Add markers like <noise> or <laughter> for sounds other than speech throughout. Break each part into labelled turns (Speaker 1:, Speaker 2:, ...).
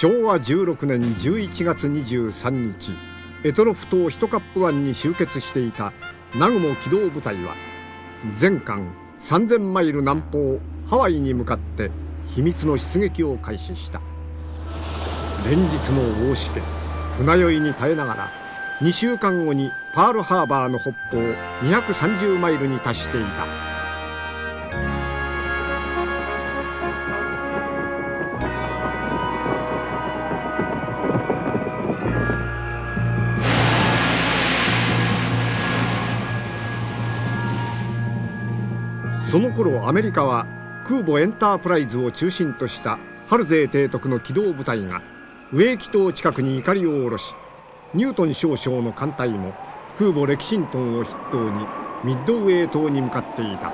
Speaker 1: 昭和16年11月23日択捉島1カップ湾に集結していた南雲機動部隊は全艦3,000マイル南方ハワイに向かって秘密の出撃を開始した連日の大しけ船酔いに耐えながら2週間後にパールハーバーの北方230マイルに達していた。その頃アメリカは空母エンタープライズを中心としたハルゼー提督の機動部隊がウェーキ島近くに怒りを下ろしニュートン少将の艦隊も空母レキシントンを筆頭にミッドウェー島に向かっていた。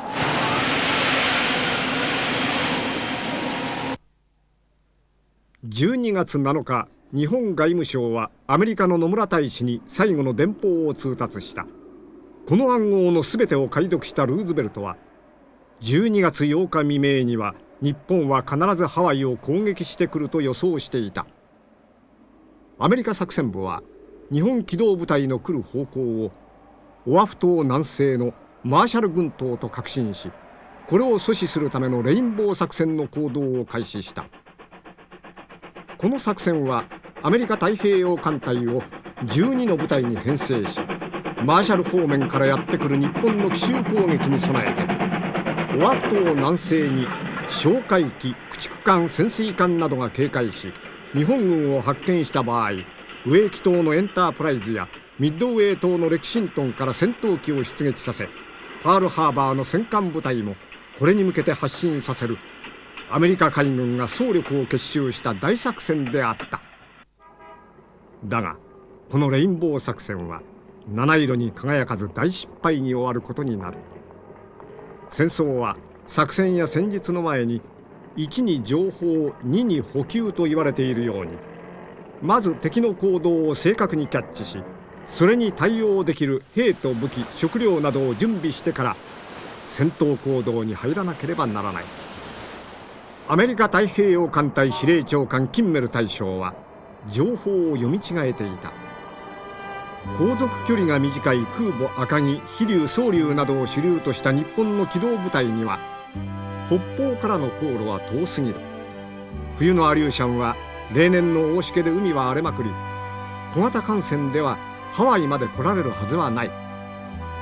Speaker 1: 12月7日日本外務省はアメリカの野村大使に最後の電報を通達した。この暗号の全てを解読したルーズベルトは12月8日未明には日本は必ずハワイを攻撃してくると予想していた。アメリカ作戦部は日本機動部隊の来る方向をオアフ島南西のマーシャル群島と確信しこれを阻止するためのレインボー作戦の行動を開始した。この作戦はアメリカ太平洋艦隊を12の部隊に編成しマーシャル方面からやってくる日本の奇襲攻撃に備えてオアフ島南西に哨戒機駆逐艦潜水艦などが警戒し日本軍を発見した場合ウェーキ島のエンタープライズやミッドウェー島のレキシントンから戦闘機を出撃させパールハーバーの戦艦部隊もこれに向けて発進させるアメリカ海軍が総力を結集した大作戦であっただがこのレインボー作戦は七色に輝かず大失敗に終わることになる。戦争は作戦や戦術の前に1に情報2に補給と言われているようにまず敵の行動を正確にキャッチしそれに対応できる兵と武器食料などを準備してから戦闘行動に入らなければならない。アメリカ太平洋艦隊司令長官キンメル大将は情報を読み違えていた。航続距離が短い空母赤城飛龍総龍などを主流とした日本の機動部隊には北方からの航路は遠すぎる。冬のアリューシャンは例年の大しけで海は荒れまくり小型艦船ではハワイまで来られるはずはない。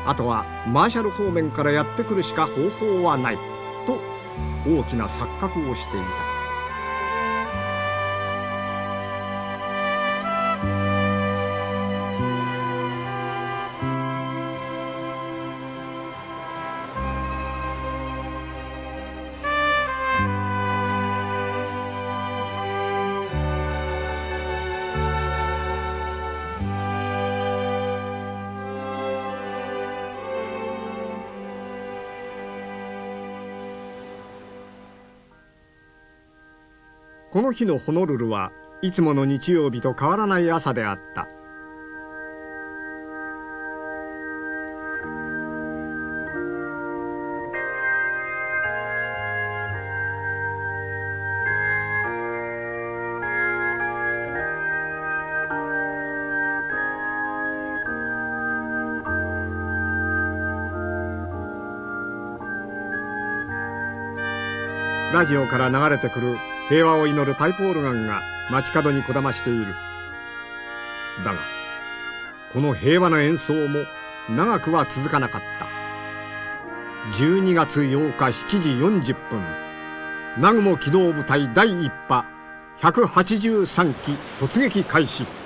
Speaker 1: あとはマーシャル方面からやってくるしか方法はない。と大きな錯覚をしていた。この日のホノルルはいつもの日曜日と変わらない朝であった。ラジオから流れてくる平和を祈るパイプオルガンが街角にこだましている。だがこの平和な演奏も長くは続かなかった。12月8日7時40分南雲機動部隊第1波183機突撃開始。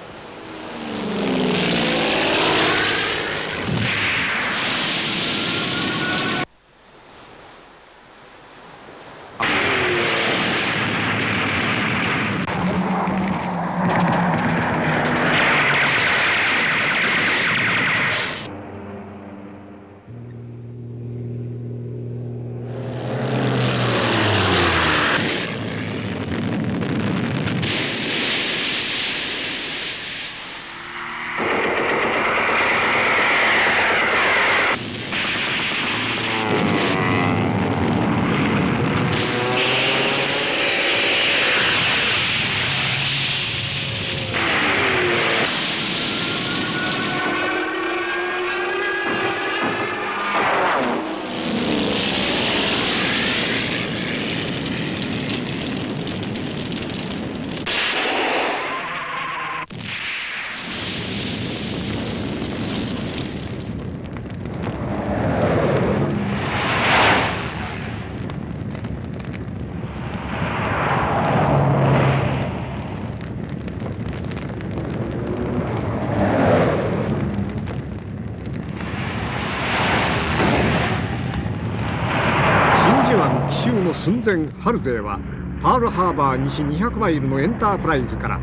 Speaker 1: 前ハルゼーはパールハーバー西200マイルのエンタープライズから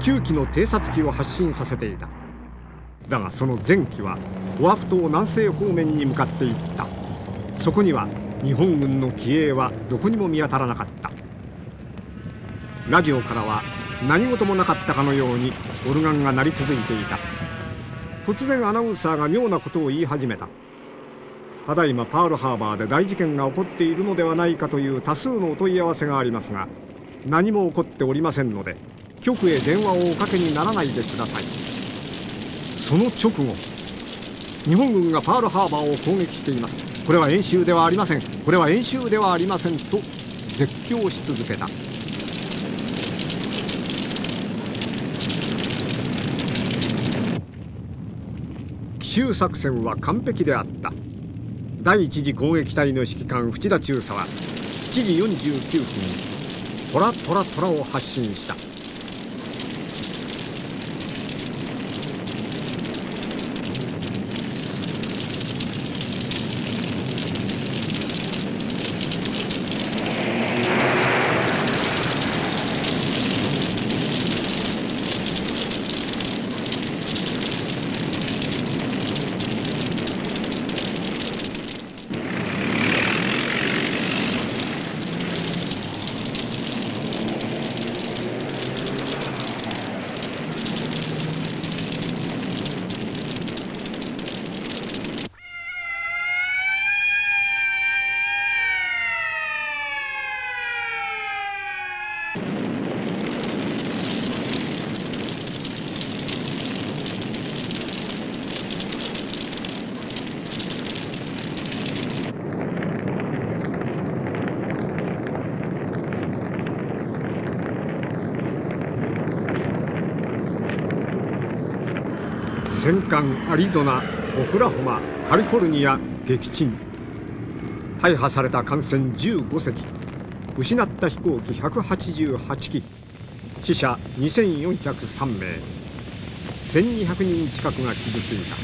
Speaker 1: 9機の偵察機を発進させていた。だがその前機はオアフ島南西方面に向かっていった。そこには日本軍の機影はどこにも見当たらなかった。ラジオからは何事もなかったかのようにオルガンが鳴り続いていた。突然アナウンサーが妙なことを言い始めた。ただいまパールハーバーで大事件が起こっているのではないかという多数のお問い合わせがありますが何も起こっておりませんので局へ電話をおかけにならないでください。その直後日本軍がパールハーバーを攻撃しています。これは演習ではありません。これは演習ではありませんと絶叫し続けた。奇襲作戦は完璧であった。第一次攻撃隊の指揮官淵田中佐は7時49分にトラトラトラを発進した。戦艦アリゾナオクラホマカリフォルニア撃沈。大破された艦船15隻。失った飛行機188機。死者2403名。1200人近くが傷ついた。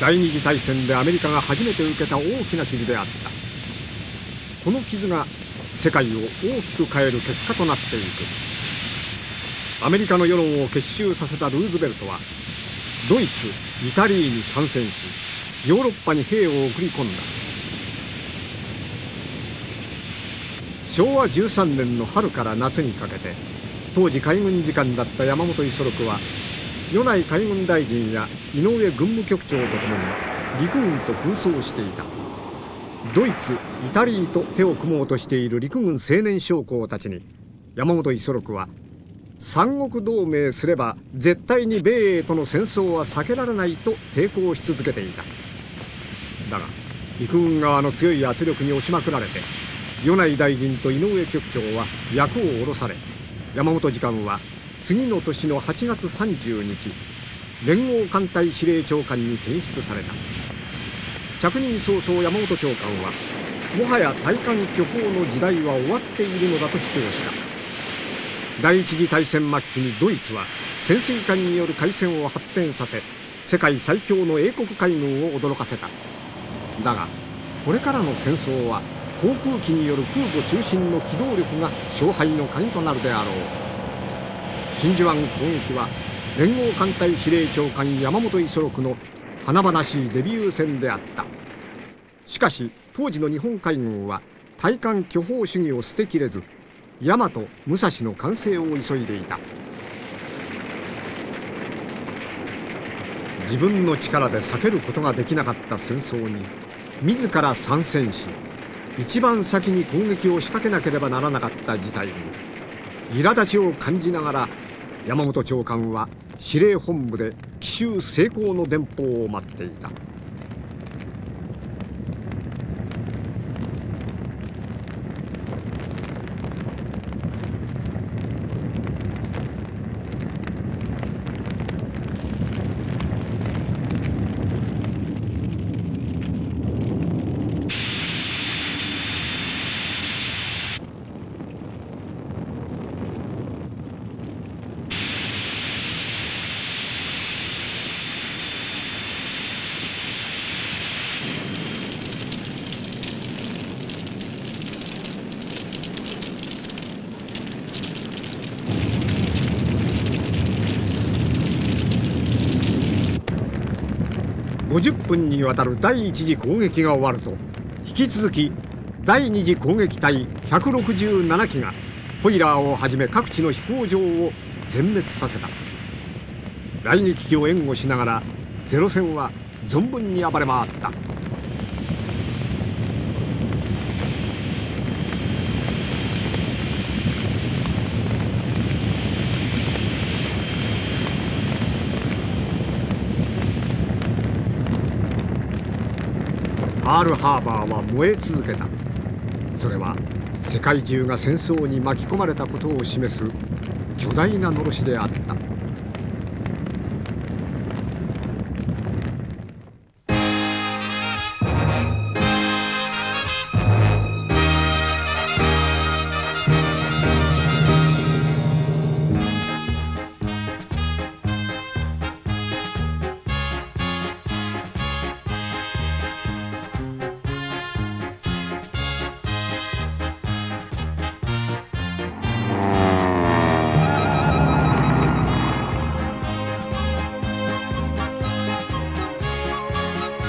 Speaker 1: 第二次大戦でアメリカが初めて受けた大きな傷であった。この傷が世界を大きく変える結果となっていく。アメリカの世論を結集させたルーズベルトはドイツイタリーに参戦しヨーロッパに兵を送り込んだ。昭和13年の春から夏にかけて当時海軍次官だった山本五十六は米内海軍大臣や井上軍務局長とともに陸軍と紛争していた。ドイツイタリーと手を組もうとしている陸軍青年将校たちに山本五十六は三国同盟すれば絶対に米英との戦争は避けられないと抵抗し続けていた。だが陸軍側の強い圧力に押しまくられて米内大臣と井上局長は役を下ろされ山本次官は次の年の8月30日連合艦隊司令長官に転出された。着任早々山本長官はもはや対艦巨砲の時代は終わっているのだと主張した。第一次大戦末期にドイツは潜水艦による海戦を発展させ世界最強の英国海軍を驚かせた。だがこれからの戦争は航空機による空母中心の機動力が勝敗の鍵となるであろう。真珠湾攻撃は連合艦隊司令長官山本五十六の華々しいデビュー戦であった。しかし当時の日本海軍は対艦巨砲主義を捨てきれず大和武蔵の完成を急いでいた自分の力で避けることができなかった戦争に自ら参戦し一番先に攻撃を仕掛けなければならなかった事態に苛立ちを感じながら山本長官は司令本部で奇襲成功の電報を待っていた。50分にわたる第1次攻撃が終わると引き続き第2次攻撃隊167機がホイラーをはじめ各地の飛行場を全滅させた雷撃機を援護しながらゼロ戦は存分に暴れ回った。パールハーバーは燃え続けた。それは世界中が戦争に巻き込まれたことを示す巨大なのろしであった。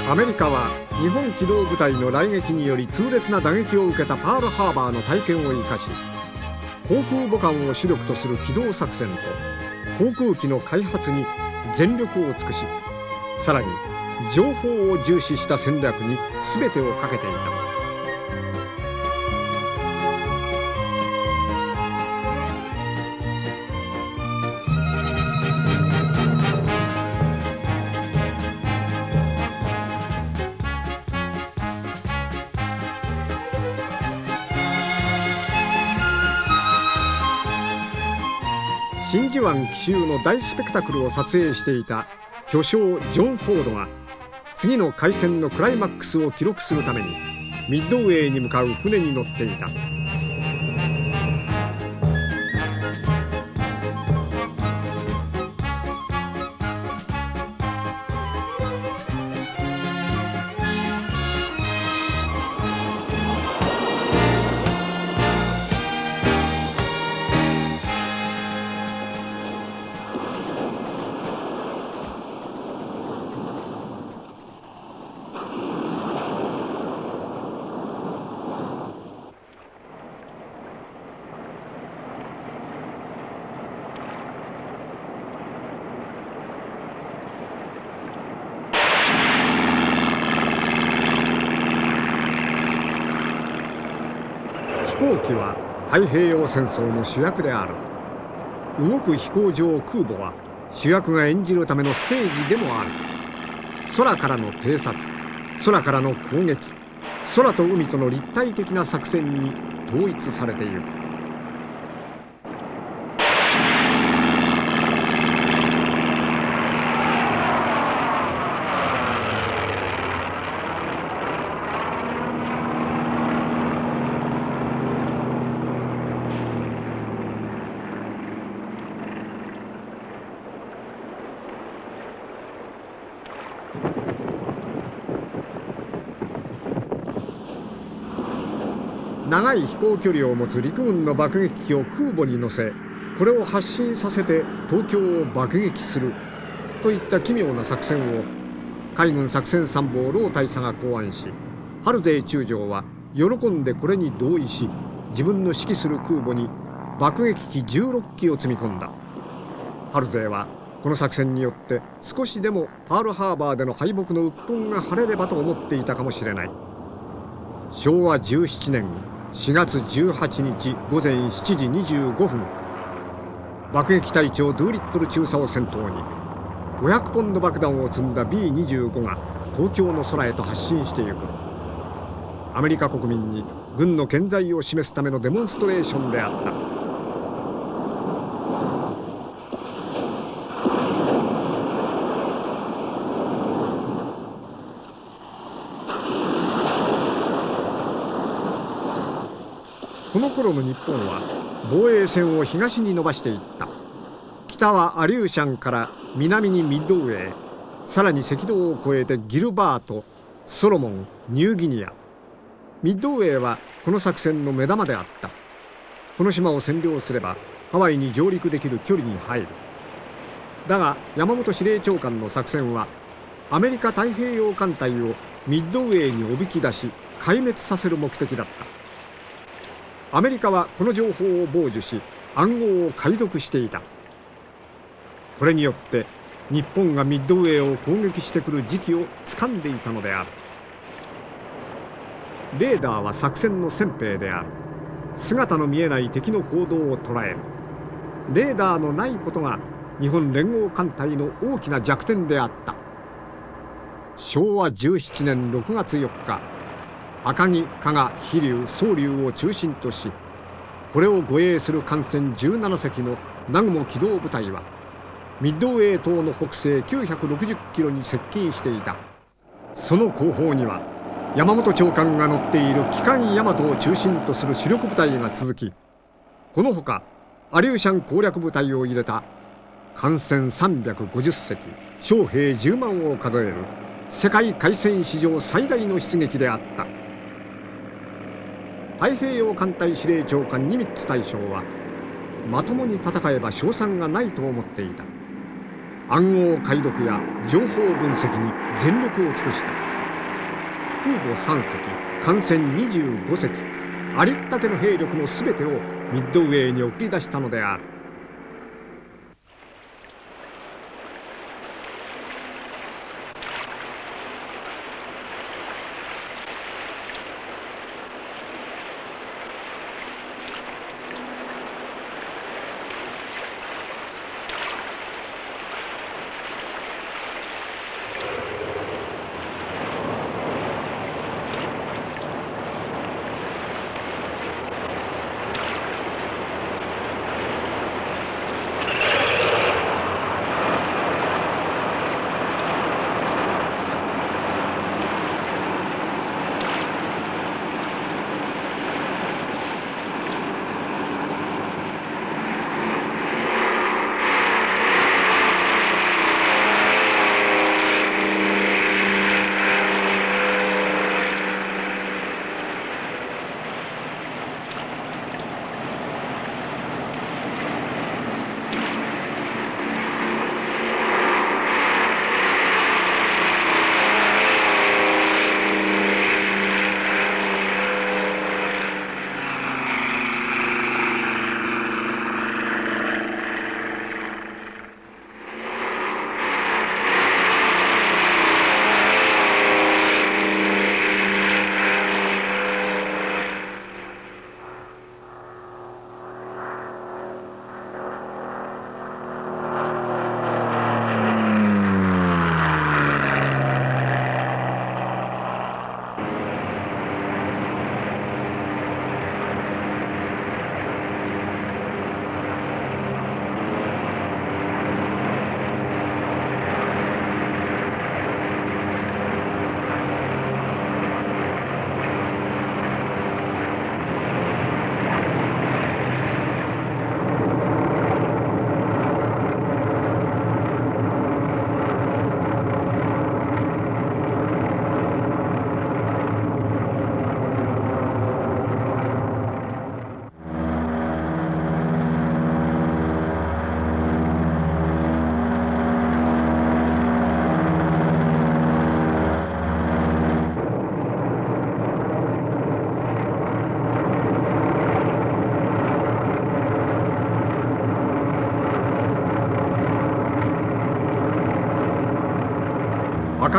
Speaker 1: アメリカは日本機動部隊の来撃により痛烈な打撃を受けたパールハーバーの体験を生かし航空母艦を主力とする機動作戦と航空機の開発に全力を尽くしさらに情報を重視した戦略に全てをかけていた。湾奇襲の大スペクタクルを撮影していた巨匠ジョン・フォードが次の海戦のクライマックスを記録するためにミッドウェーに向かう船に乗っていた。太平洋戦争の主役である。動く飛行場空母は主役が演じるためのステージでもある。空からの偵察空からの攻撃空と海との立体的な作戦に統一されていく長い飛行距離を持つ陸軍の爆撃機を空母に乗せこれを発進させて東京を爆撃する。といった奇妙な作戦を海軍作戦参謀老大佐が考案し春勢中将は喜んでこれに同意し自分の指揮する空母に爆撃機16機を積み込んだ。春勢はこの作戦によって少しでもパールハーバーでの敗北の鬱憤が晴れればと思っていたかもしれない。昭和17年4月18日午前7時25分爆撃隊長ドゥーリットル中佐を先頭に500ポンド爆弾を積んだ B25 が東京の空へと発進していくアメリカ国民に軍の健在を示すためのデモンストレーションであった。この頃の日本は防衛線を東に伸ばしていった。北はアリューシャンから南にミッドウェー。さらに赤道を越えてギルバートソロモンニューギニア。ミッドウェーはこの作戦の目玉であった。この島を占領すればハワイに上陸できる距離に入る。だが山本司令長官の作戦はアメリカ太平洋艦隊をミッドウェーにおびき出し壊滅させる目的だった。アメリカはこの情報を傍受し暗号を解読していた。これによって日本がミッドウェーを攻撃してくる時期を掴んでいたのである。レーダーは作戦の先兵である。姿の見えない敵の行動を捉える。レーダーのないことが日本連合艦隊の大きな弱点であった。昭和17年6月4日赤城加賀飛龍宗龍を中心としこれを護衛する艦船17隻の南雲機動部隊はミッドウェー島の北西960キロに接近していた。その後方には山本長官が乗っている機関大和を中心とする主力部隊が続きこのほかアリューシャン攻略部隊を入れた艦船350隻将兵10万を数える世界海戦史上最大の出撃であった。太平洋艦隊司令長官ニミッツ大将はまともに戦えば勝算がないと思っていた。暗号解読や情報分析に全力を尽くした。空母3隻艦船25隻ありったけの兵力の全てをミッドウェーに送り出したのである。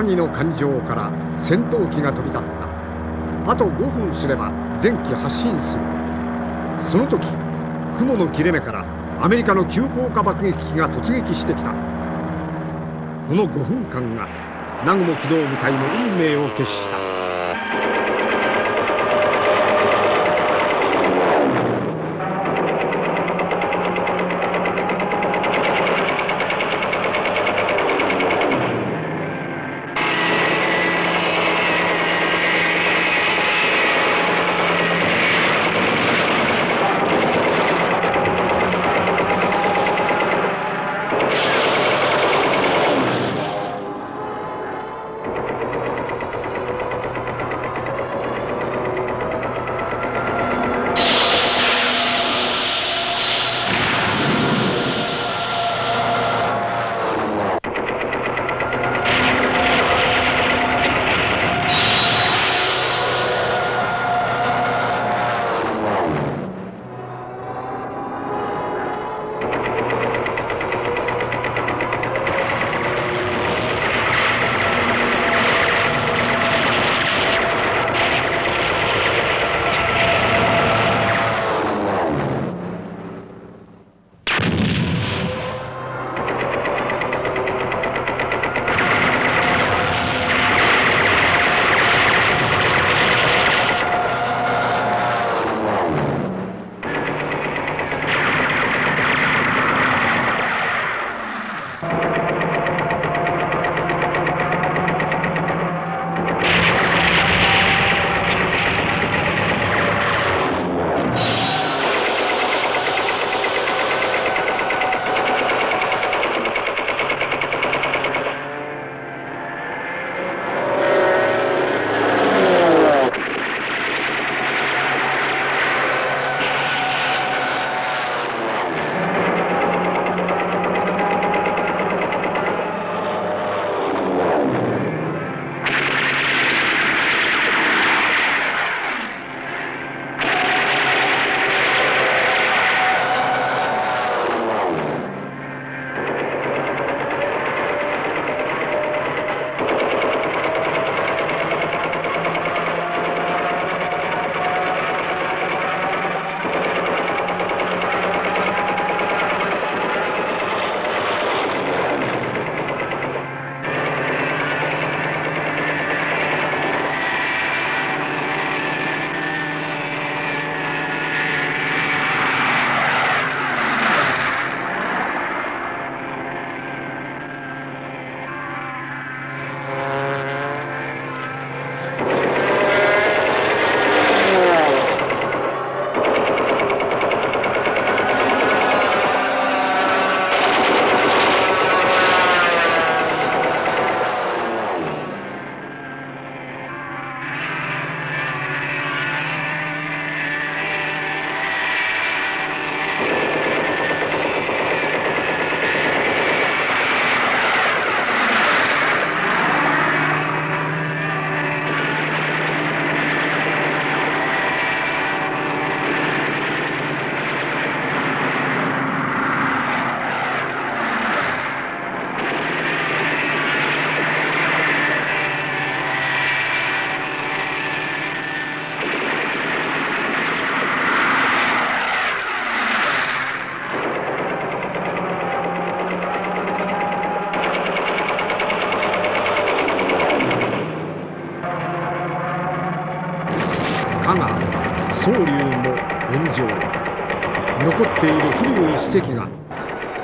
Speaker 1: 赤城の艦上から戦闘機が飛び立った。あと5分すれば前機発進する。その時雲の切れ目からアメリカの急降下爆撃機が突撃してきた。この5分間が南雲機動部隊の運命を決した。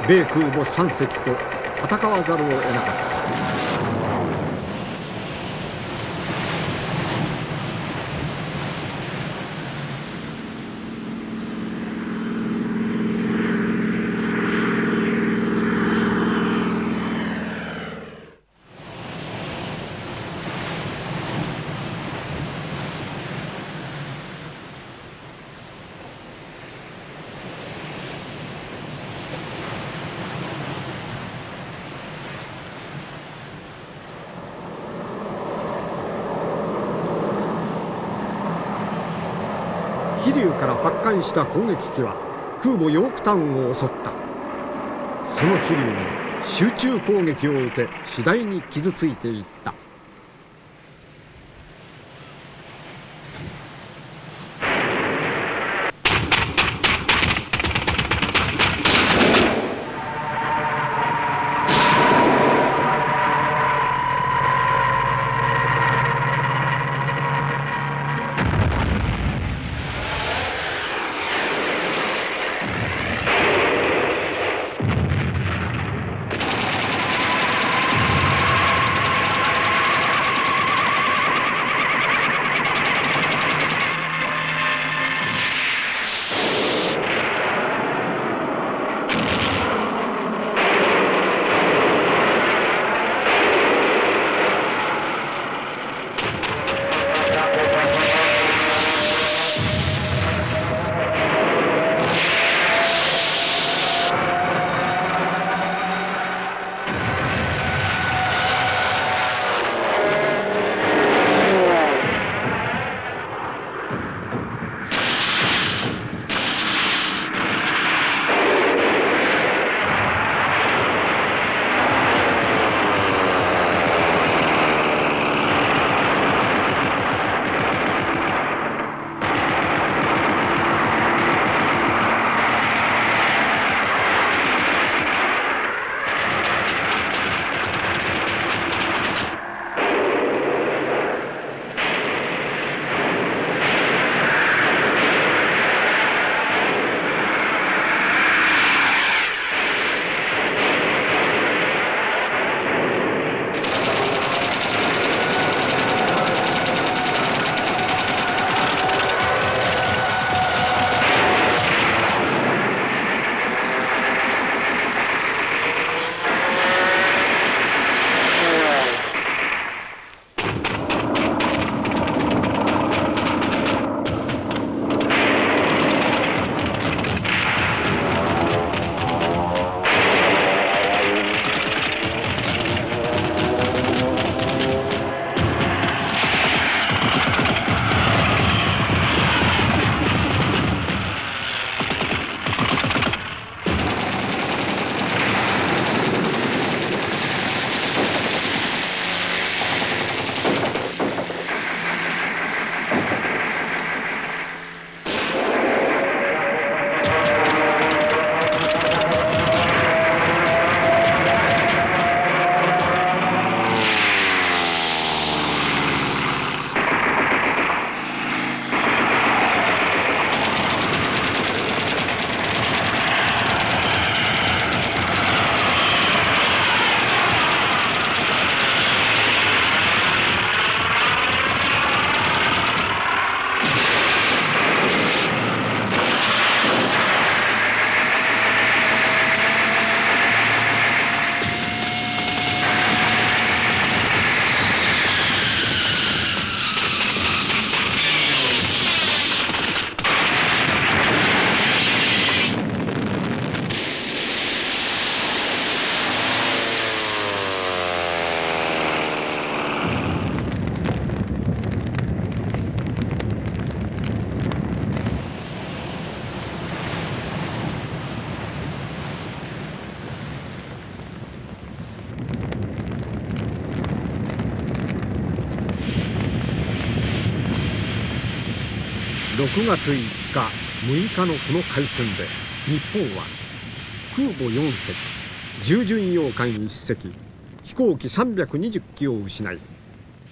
Speaker 1: 米空母3隻と戦わざるを得なかった。飛竜から発艦した攻撃機は空母ヨークタウンを襲った。その飛竜も集中攻撃を受け次第に傷ついていった。6月5日6日のこの海戦で日本は空母4隻従巡洋艦1隻飛行機320機を失い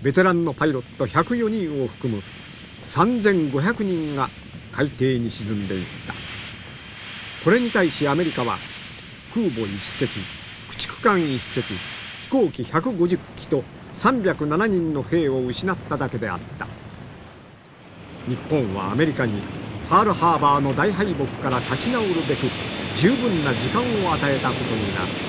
Speaker 1: ベテランのパイロット104人を含む3500人が海底に沈んでいった。これに対しアメリカは空母1隻駆逐艦1隻飛行機150機と307人の兵を失っただけであった。日本はアメリカにパールハーバーの大敗北から立ち直るべく十分な時間を与えたことになる。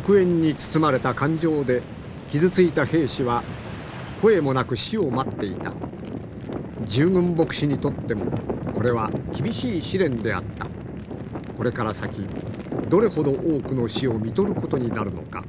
Speaker 1: 黒煙に包まれた感情で傷ついた兵士は声もなく死を待っていた。従軍牧師にとってもこれは厳しい試練であった。これから先どれほど多くの死を見とることになるのか。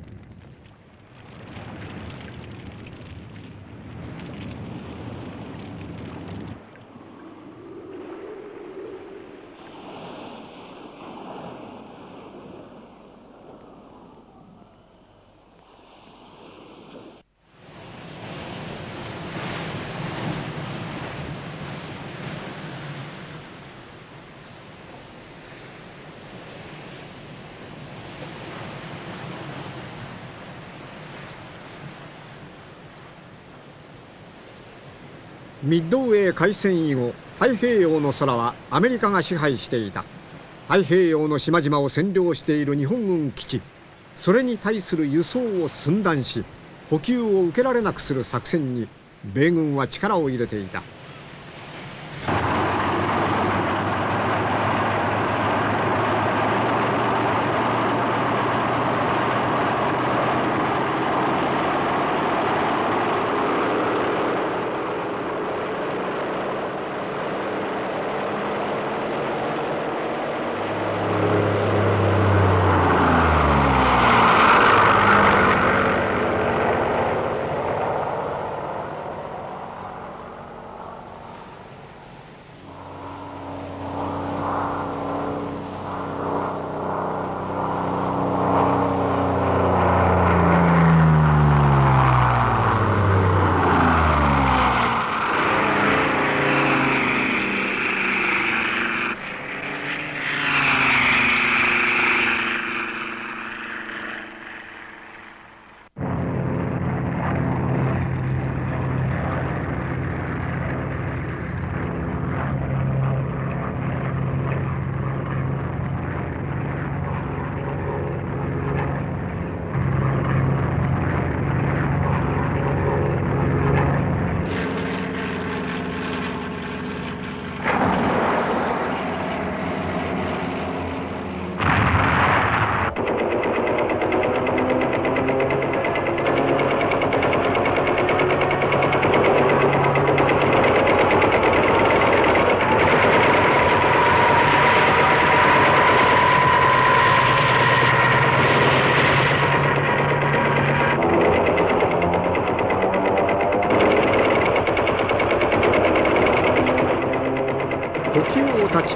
Speaker 1: ミッドウェー海戦以後太平洋の空はアメリカが支配していた。太平洋の島々を占領している日本軍基地。それに対する輸送を寸断し補給を受けられなくする作戦に米軍は力を入れていた。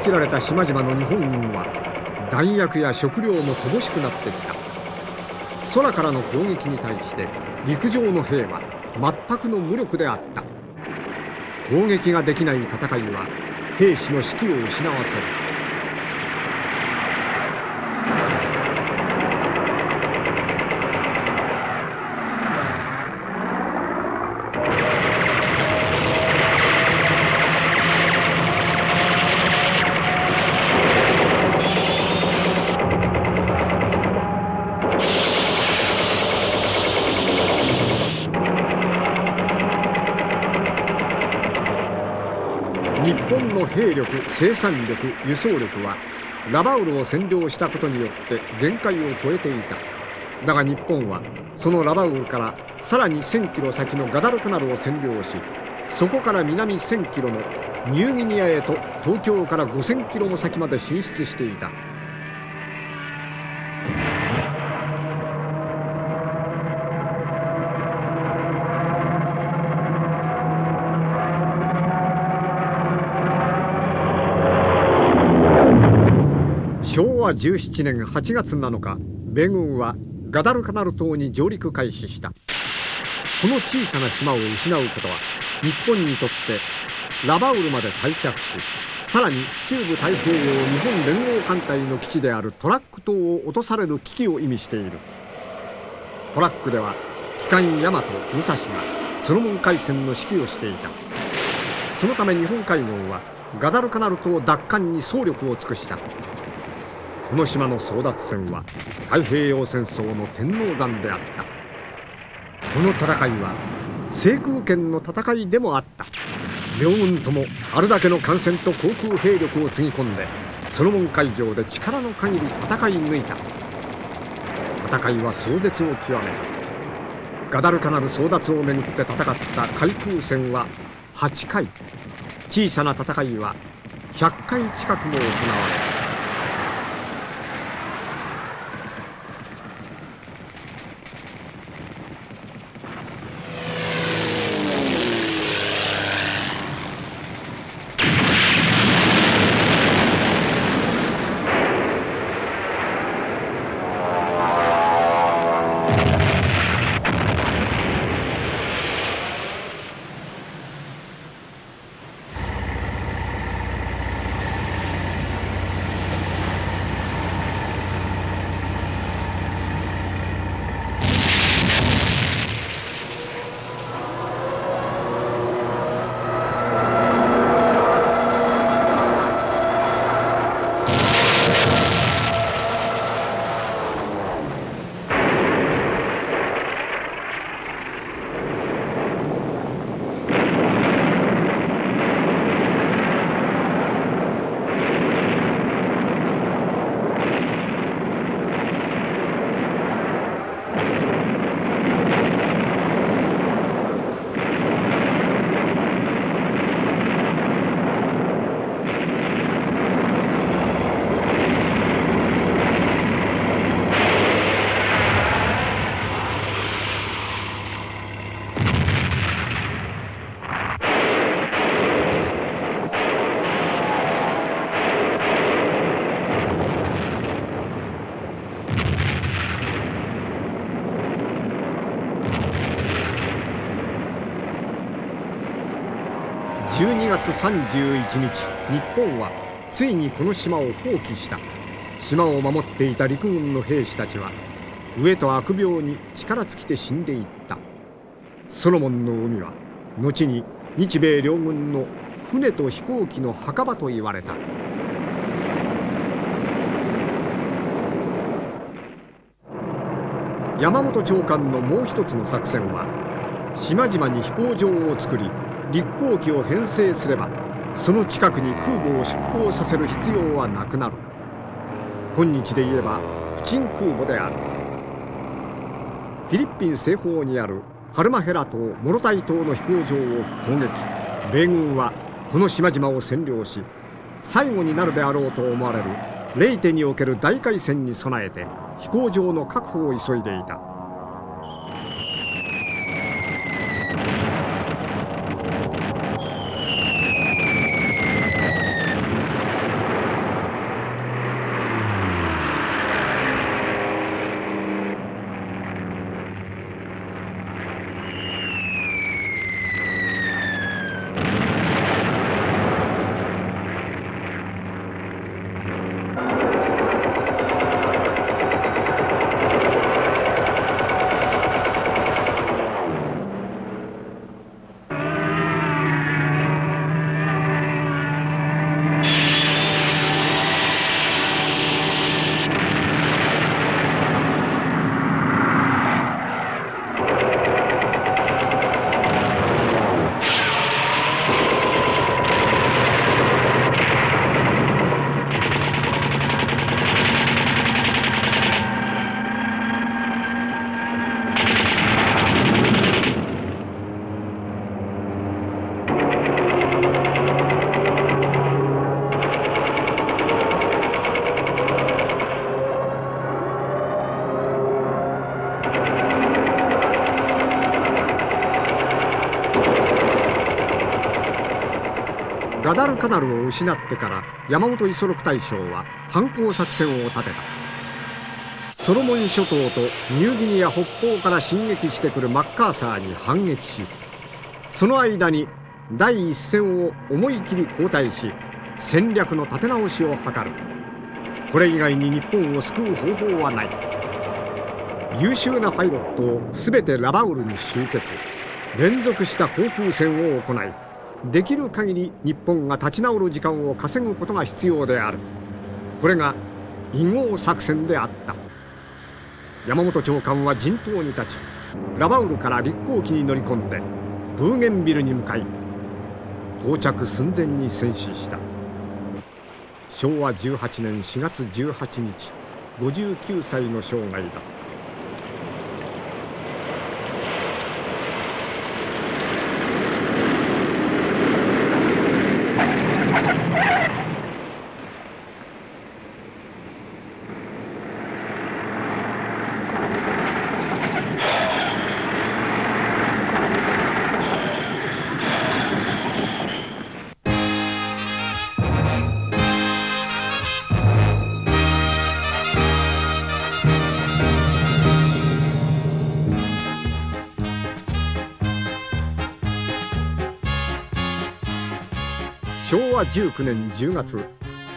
Speaker 1: 切られた島々の日本軍は弾薬や食料も乏しくなってきた。空からの攻撃に対して陸上の兵は全くの無力であった。攻撃ができない戦いは兵士の士気を失わせる。兵力生産力輸送力はラバウルを占領したことによって限界を超えていただが日本はそのラバウルからさらに1,000キロ先のガダルカナルを占領しそこから南1,000キロのニューギニアへと東京から5,000キロの先まで進出していた。和17年8月7日米軍はガダルカナル島に上陸開始した。この小さな島を失うことは日本にとってラバウルまで退却しさらに中部太平洋日本連合艦隊の基地であるトラック島を落とされる危機を意味している。トラックでは機関大和武蔵がソロモン海戦の指揮をしていた。そのため日本海軍はガダルカナル島奪還に総力を尽くした。この島の争奪戦は太平洋戦争の天王山であった。この戦いは制空権の戦いでもあった。両軍ともあるだけの艦船と航空兵力をつぎ込んでソロモン海上で力の限り戦い抜いた。戦いは壮絶を極めた。ガダルカナル争奪をめぐって戦った海空戦は8回。小さな戦いは100回近くも行われた。月31日日本はついにこの島を放棄した。島を守っていた陸軍の兵士たちは飢えと悪病に力尽きて死んでいった。ソロモンの海は後に日米両軍の船と飛行機の墓場と言われた。山本長官のもう一つの作戦は島々に飛行場を作り立航機を編成すればその近くに空母を出港させる必要はなくなる。今日で言えばプチン空母である。フィリピン西方にあるハルマヘラ島モロタイ島の飛行場を攻撃。米軍はこの島々を占領し最後になるであろうと思われるレイテにおける大海戦に備えて飛行場の確保を急いでいた。ガダルカナルを失ってから山本五十六大将は反攻作戦を立てた。ソロモン諸島とニューギニア北方から進撃してくるマッカーサーに反撃しその間に第一線を思い切り交代し戦略の立て直しを図る。これ以外に日本を救う方法はない。優秀なパイロットを全てラバウルに集結。連続した航空戦を行いできる限り日本が立ち直る時間を稼ぐことが必要である。これが囲碁作戦であった。山本長官は陣頭に立ちラバウルから立航機に乗り込んでブーゲンビルに向かい到着寸前に戦死した。昭和18年4月18日59歳の生涯だ。った What? <laughs> 和19年10月。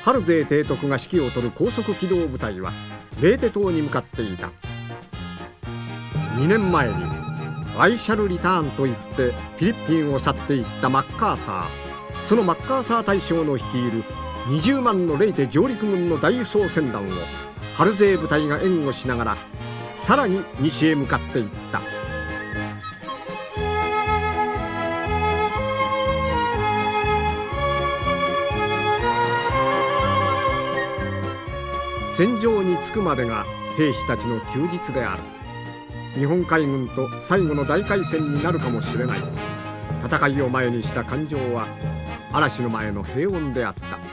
Speaker 1: ハルゼー提督が指揮を執る高速機動部隊はレーテ島に向かっていた。2年前にアイシャルリターンといってフィリピンを去っていったマッカーサー。そのマッカーサー大将の率いる20万のレイテ上陸軍の大輸送船団をハルゼー部隊が援護しながらさらに西へ向かっていった。戦場に着くまでが兵士たちの休日である。日本海軍と最後の大海戦になるかもしれない。戦いを前にした感情は嵐の前の平穏であった。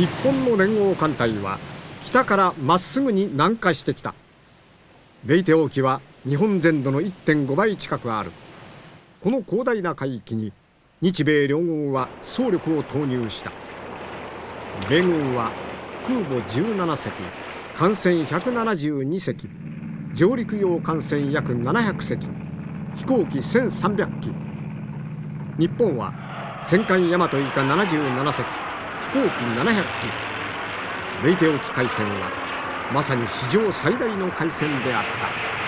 Speaker 1: 日本の連合艦隊は北からまっすぐに南下してきた。レイテ王旗は日本全土の1.5倍近くある。この広大な海域に日米両軍は総力を投入した。米軍は空母17隻艦船172隻上陸用艦船約700隻飛行機1300機。日本は戦艦大和以下77隻飛行機700機メイテ沖海戦はまさに史上最大の海戦であった。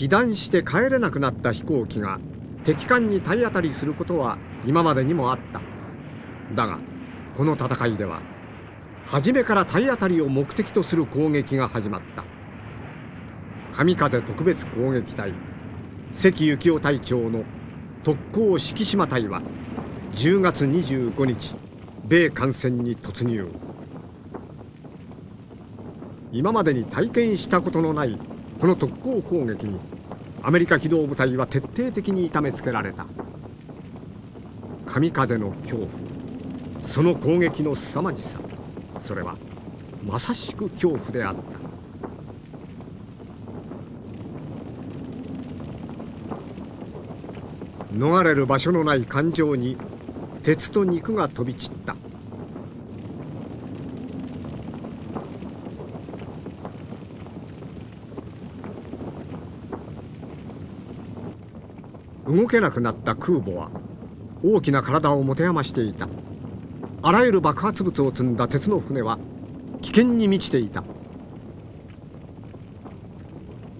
Speaker 1: 被弾して帰れなくなった飛行機が敵艦に体当たりすることは今までにもあった。だがこの戦いでは初めから体当たりを目的とする攻撃が始まった。神風特別攻撃隊関幸夫隊長の特攻四季島隊は10月25日米艦船に突入。今までに体験したことのないこの特攻攻撃にアメリカ機動部隊は徹底的に痛めつけられた。神風の恐怖。その攻撃の凄まじさ。それはまさしく恐怖であった。逃れる場所のない感情に鉄と肉が飛び散った。動けなくなった空母は大きな体を持て余していた。あらゆる爆発物を積んだ鉄の船は危険に満ちていた。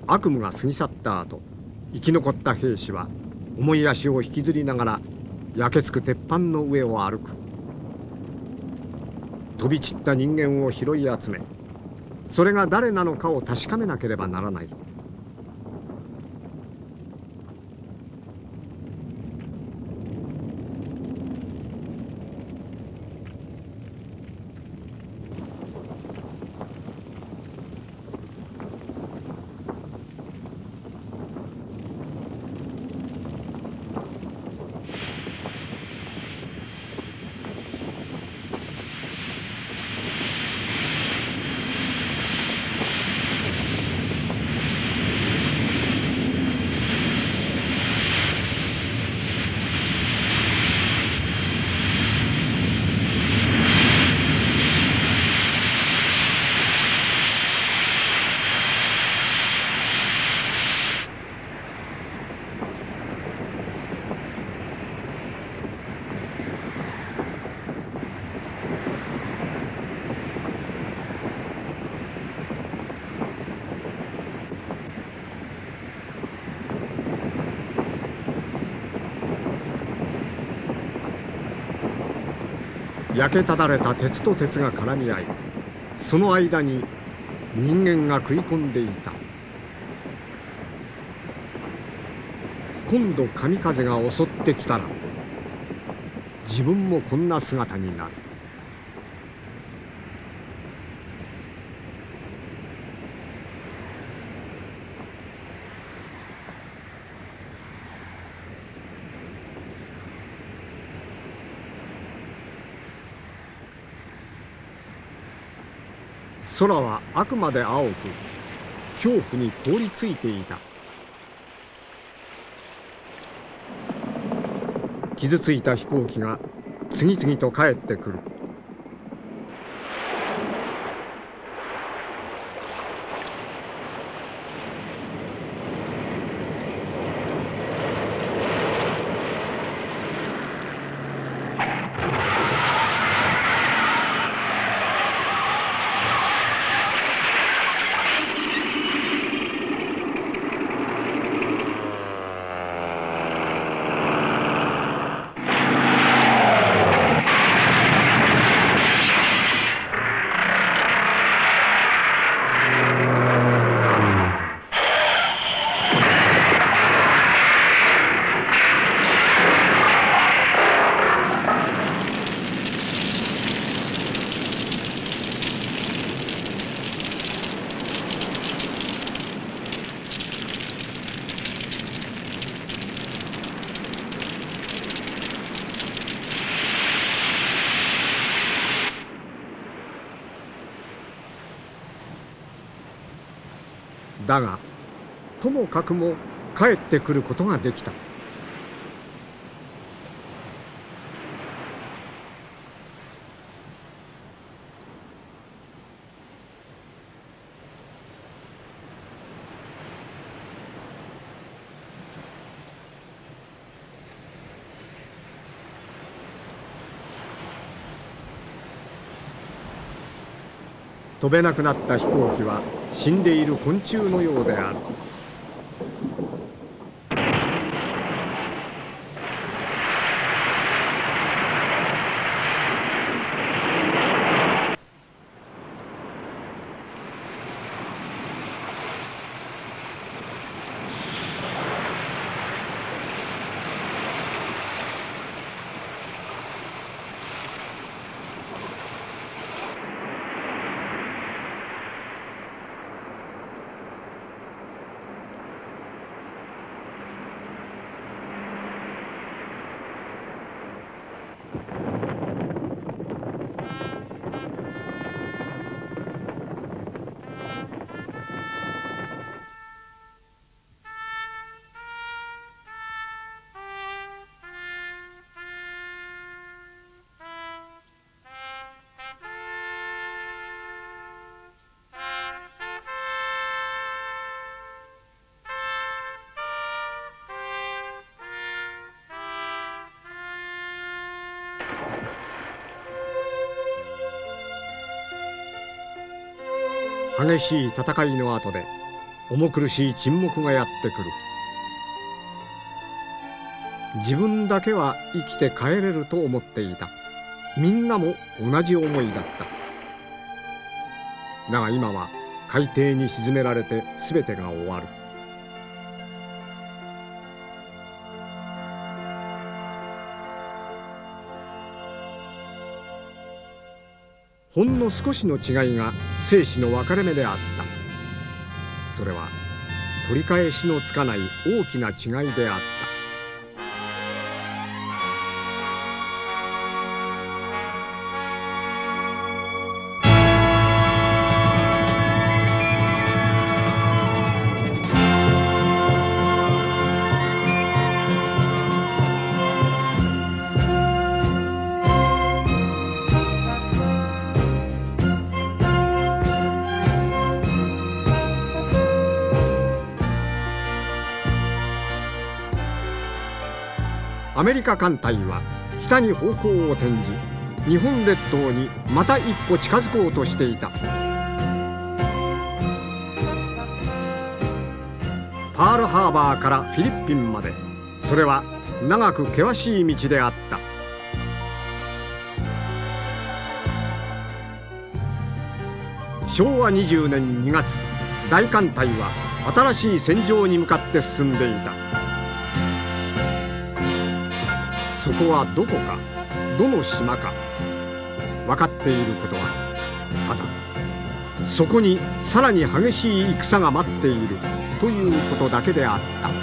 Speaker 1: 悪夢が過ぎ去った後生き残った兵士は重い足を引きずりながら焼けつく鉄板の上を歩く。飛び散った人間を拾い集めそれが誰なのかを確かめなければならない。焼けただれた鉄と鉄が絡み合いその間に人間が食い込んでいた。今度神風が襲ってきたら自分もこんな姿になる。空はあくまで青く恐怖に凍りついていた。傷ついた飛行機が次々と帰ってくるだがともかくも帰ってくることができた。飛べなくなった飛行機は死んでいる昆虫のようである。激しい戦いの後で重苦しい沈黙がやってくる。自分だけは生きて帰れると思っていた。みんなも同じ思いだった。だが今は海底に沈められて全てが終わる。ほんの少しの違いが生死の分かれ目であった。それは取り返しのつかない大きな違いであった。アメリカ艦隊は北に方向を転じ日本列島にまた一歩近づこうとしていた。パールハーバーからフィリピンまで。それは長く険しい道であった。昭和20年2月大艦隊は新しい戦場に向かって進んでいた。そこはどこかどの島か分かっていることはただそこにさらに激しい戦が待っているということだけであった。